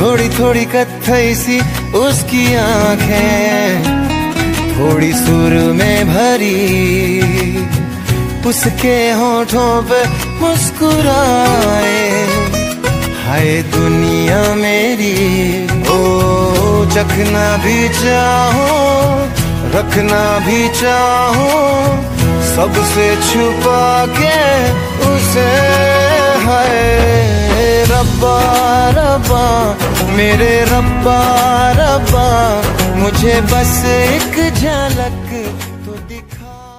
थोड़ी थोड़ी कथई सी उसकी आँखें थोड़ी सुर में भरी। उसके होठों पे मुस्कुराए, हाय दुनिया मेरी। ओ, चखना भी चाहो, रखना भी चाहो, सबसे छुपा के रबा मेरे रब्बा रबा मुझे बस एक झलक तो दिखा।